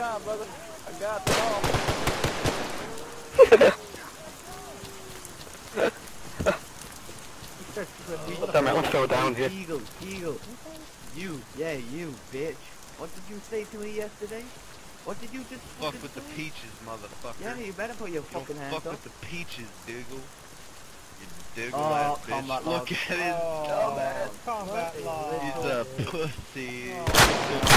time, brother. I got the ball. Damn it, I'm still down here. Eagle, Eagle. You, yeah, you, bitch. What did you say to me yesterday? What did you just Fuck with the peaches, motherfucker. Yeah, you better put your You fucking hands fuck up. with the peaches, Deagle. You Deagle Oh, ass bitch. Look at his Oh, dumbass. combat. He's a pussy. Oh.